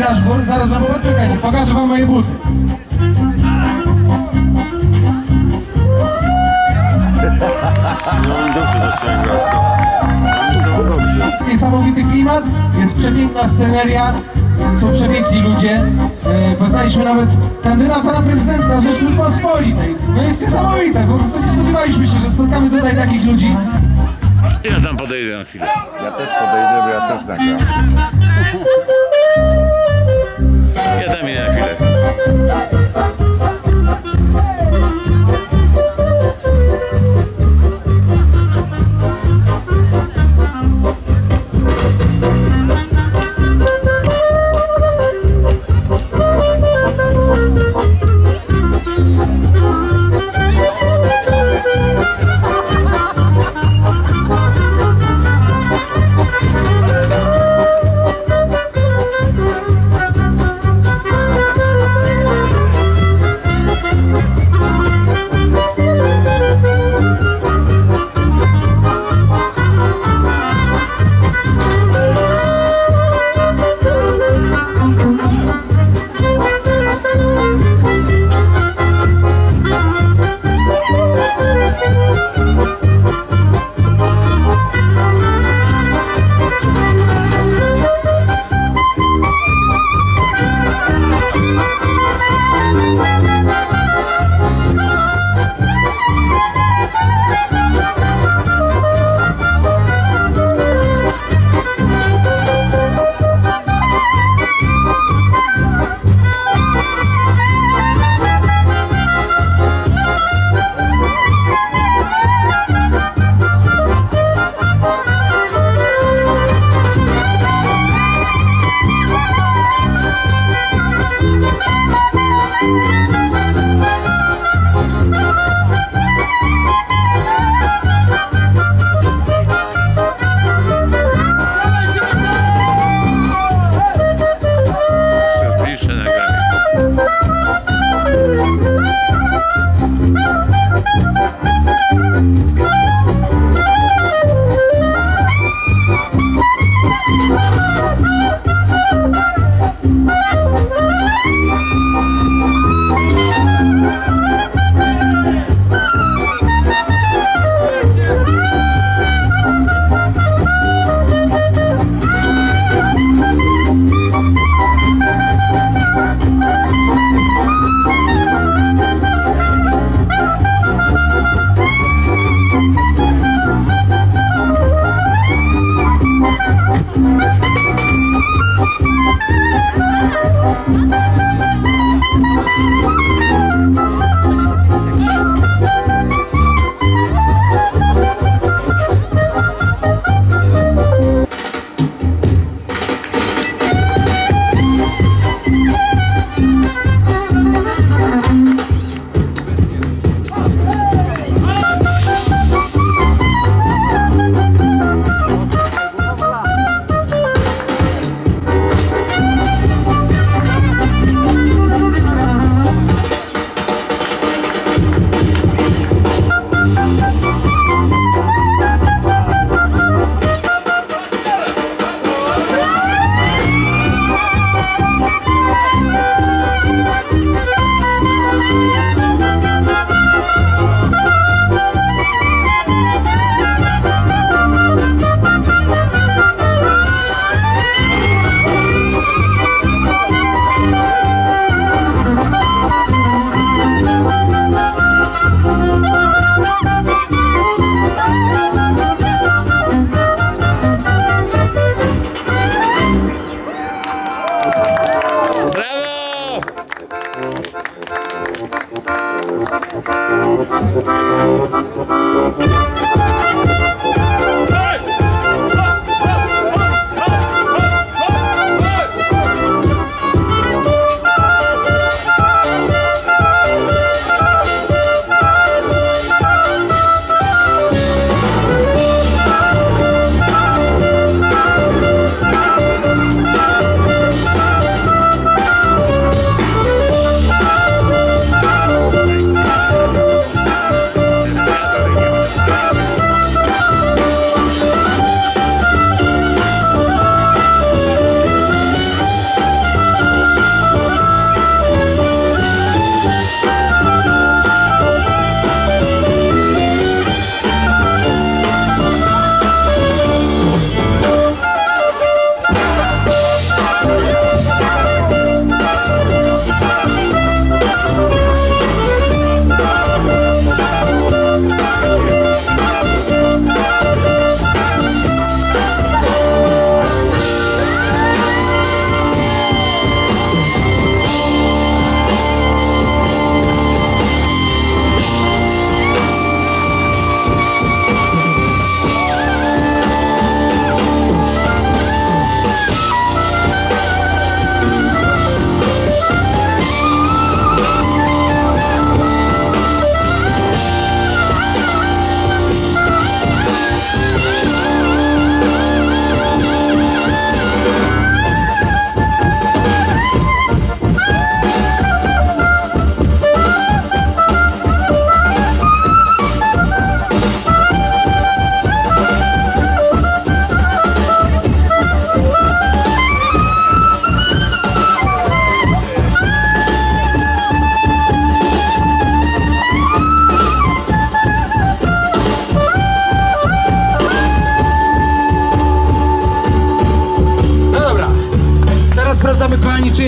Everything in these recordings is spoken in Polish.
grasz, bo zaraz wam poczekajcie, pokażę wam moje buty. No on dobrze dobrzy. Jest niesamowity klimat, jest przepiękna sceneria, są przepiękni ludzie. E, poznaliśmy nawet kandydata na prezydenta Rzeczpospolitej. No jest niesamowite, po prostu nie spodziewaliśmy się, że spotkamy tutaj takich ludzi. Ja tam podejdę na chwilę. Ja też podejdę, bo ja też nagram. Ja tam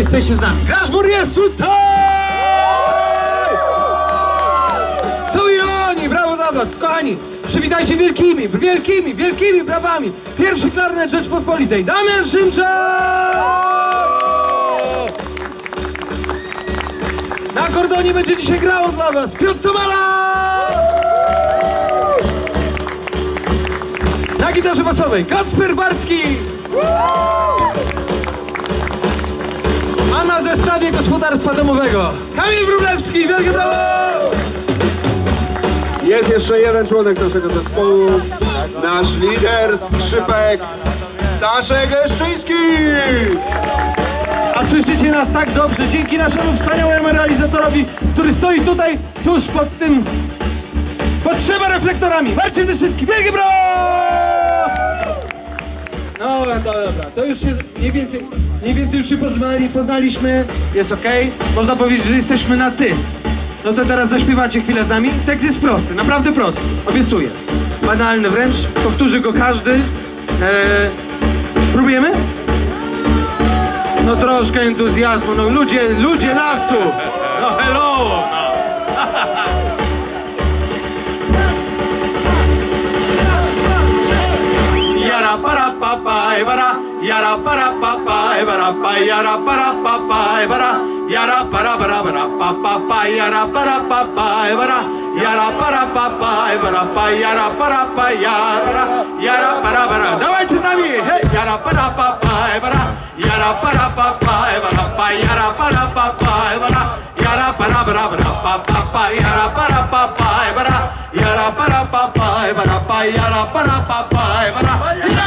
jesteście z nami. Graszbur jest tutaj! Są i oni, brawo dla was, kochani. Przywitajcie wielkimi, wielkimi, wielkimi brawami. Pierwszy klarnet Rzeczpospolitej, Damian Szymczak! Na akordonie będzie dzisiaj grało dla was Piotr Tomala! Na gitarze basowej Kacper Barcki! A na zestawie gospodarstwa domowego Kamil Wróblewski, wielkie brawo! Jest jeszcze jeden członek naszego zespołu, nasz lider, skrzypek, Staszek Leszczyński! A słyszycie nas tak dobrze dzięki naszemu wspaniałemu realizatorowi, który stoi tutaj tuż pod tym pod trzema reflektorami. Marcin Wyszycki, wielkie brawo! No dobra, dobra, to już się mniej więcej, mniej więcej już się poznali, poznaliśmy, jest okej. Można powiedzieć, że jesteśmy na ty. No to teraz zaśpiewacie chwilę z nami. Tekst jest prosty, naprawdę prosty, obiecuję. Banalny wręcz, powtórzy go każdy. Eee, próbujemy? No troszkę entuzjazmu, no ludzie, ludzie lasu! No hello! Yara para papa evara, yara para papa evara, pa yara para papa evara, yara para para para papa pa yara para papa evara, yara para papa evara, pa yara para pa yara, yara para para. Давайте с нами, hey, yara para papa evara, yara para papa evara, pa yara para papa evara, yara para para para papa pa yara para papa evara, yara para papa evara, pa yara para papa evara.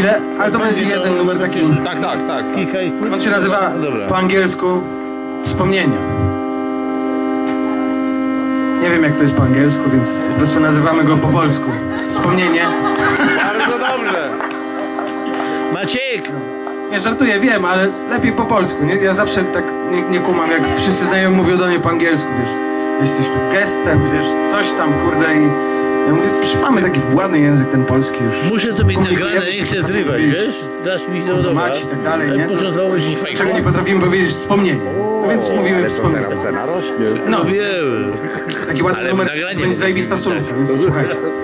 chwilę, ale to będzie jeden numer taki. Tak, tak, tak. Kikaj. On się nazywa Dobra. po angielsku Wspomnienia. Nie wiem jak to jest po angielsku, więc po prostu nazywamy go po polsku. Wspomnienie. Bardzo dobrze. Maciek! Nie żartuję, wiem, ale lepiej po polsku. Nie? Ja zawsze tak nie, nie kumam, jak wszyscy znajomi mówią do mnie po angielsku, wiesz. Jesteś tu gestem, wiesz, coś tam, kurde i... Ja mówię, mamy taki ładny język ten polski już. Muszę to mieć nagrane, się, nie chcę zrywać, wiesz? Dasz mi się podoba. Mać i tak dalej, nie? Fajnie. Czego nie potrafimy powiedzieć? Wspomnienie. No więc mówimy to wspomnienie. teraz cena rośnie. No, No wiem. taki ładny Ale numer, będzie mogę zajebista sólówka, więc słuchajcie.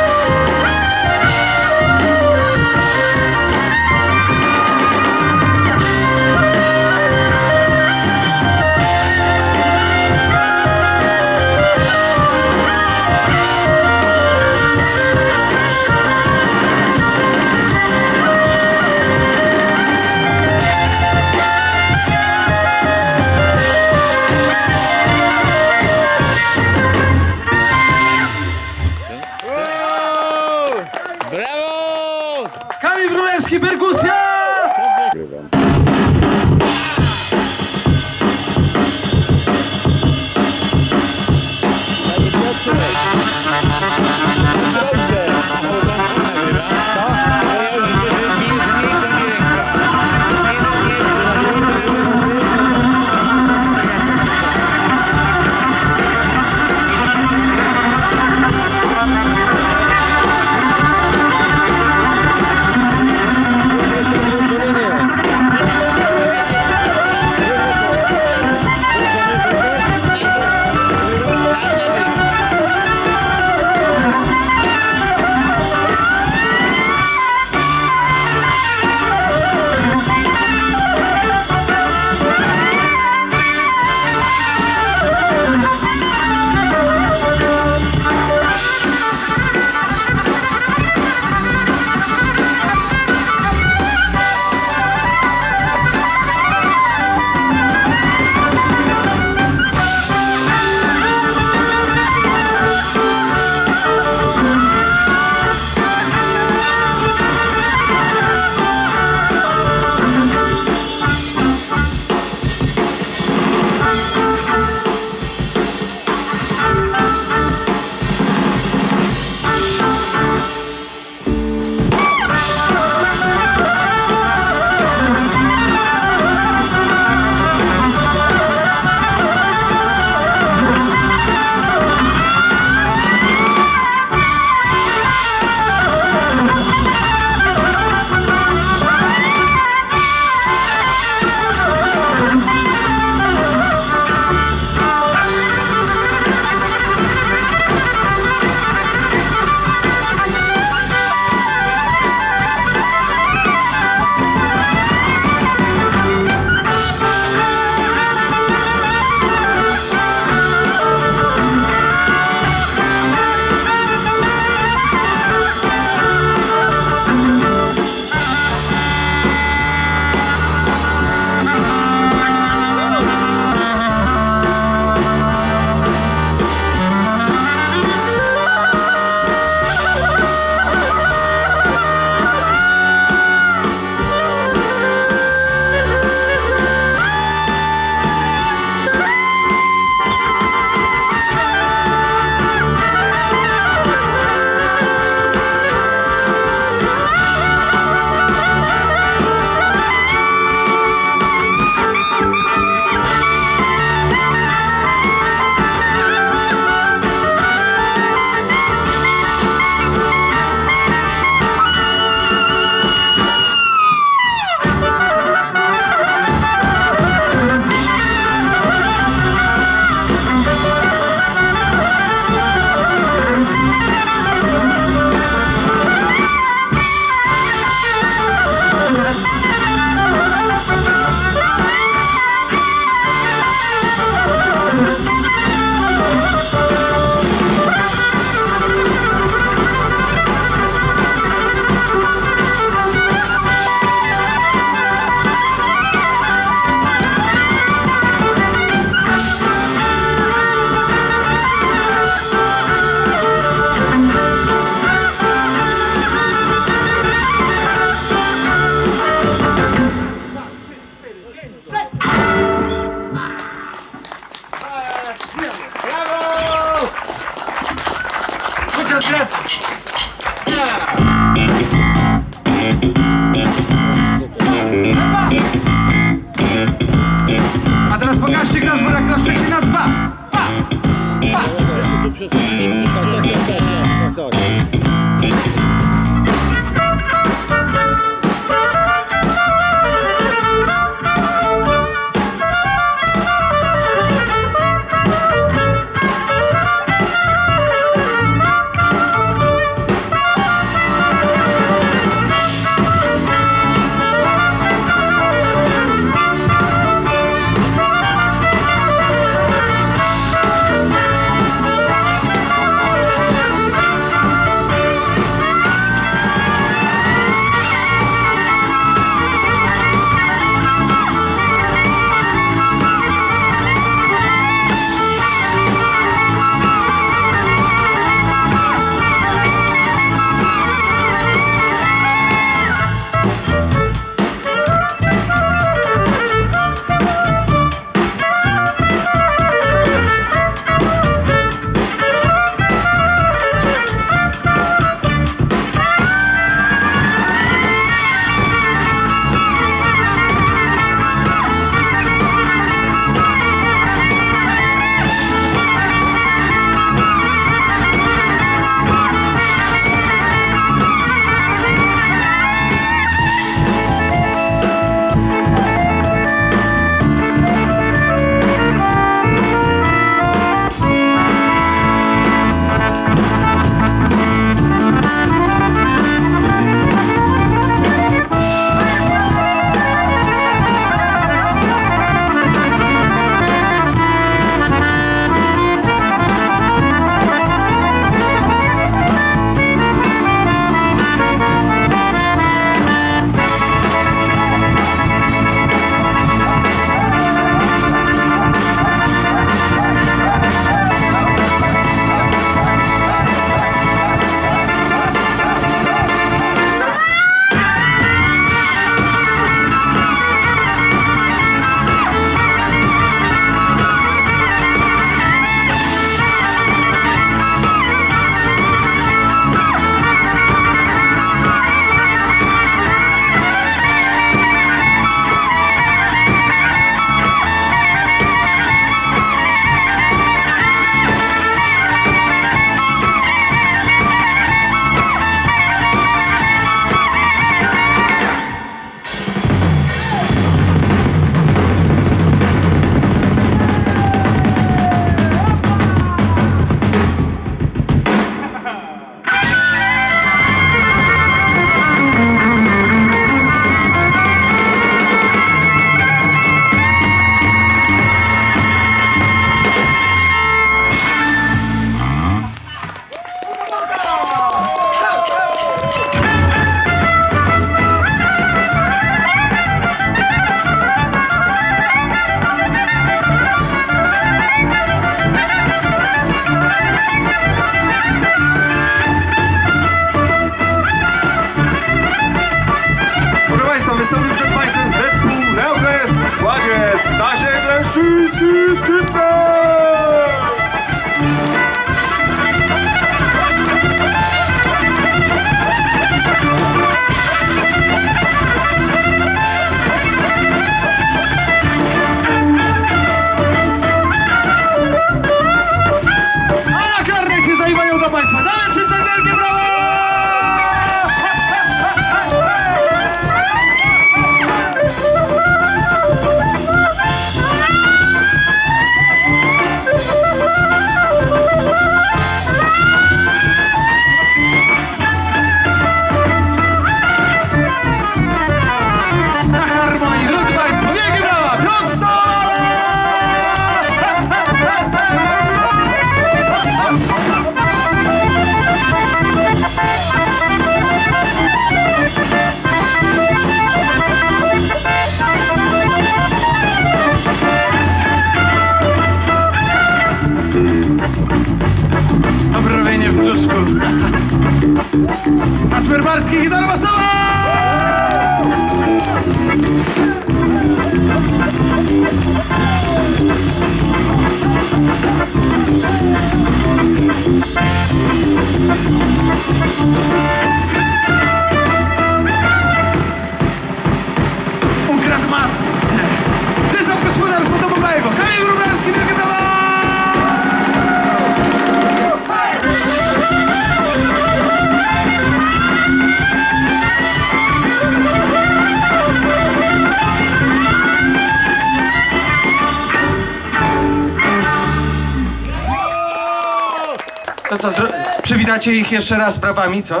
co, przywitacie ich jeszcze raz brawami, co?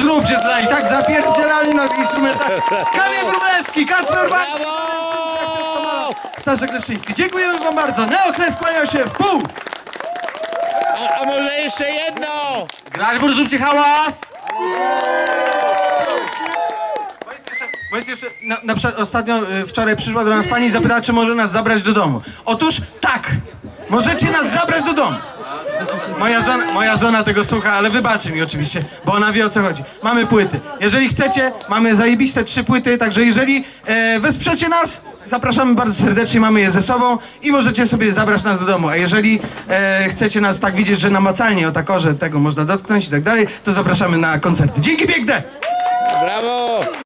Zróbcie to i tak zapierdzielali na instrumentach. Kamil Wróblewski, Kacper Brawo! Staszek Leszczyński. Dziękujemy wam bardzo. Neokres kłania się w pół. A, a może jeszcze jedno? Zróbcie hałas! Bo jest jeszcze, bo jest jeszcze na, na przykład ostatnio, y, wczoraj przyszła do nas pani i zapytała, czy może nas zabrać do domu. Otóż tak, możecie nas zabrać do domu. Moja żona, moja żona tego słucha, ale wybaczy mi oczywiście, bo ona wie o co chodzi. Mamy płyty. Jeżeli chcecie, mamy zajebiste trzy płyty, także jeżeli e, wesprzecie nas, zapraszamy bardzo serdecznie, mamy je ze sobą i możecie sobie zabrać nas do domu. A jeżeli e, chcecie nas tak widzieć, że namacalnie o takorze tego można dotknąć i tak dalej, to zapraszamy na koncerty. Dzięki piękne! Brawo!